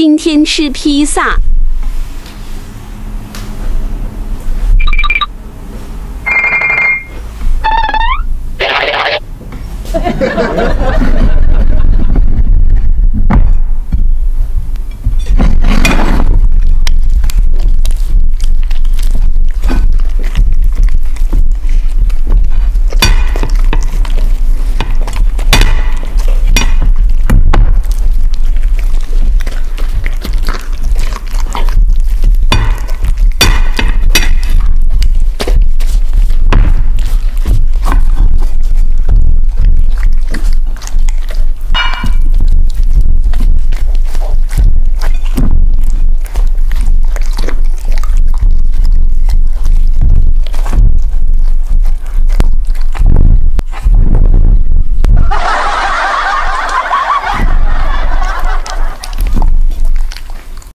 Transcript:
今天吃披萨。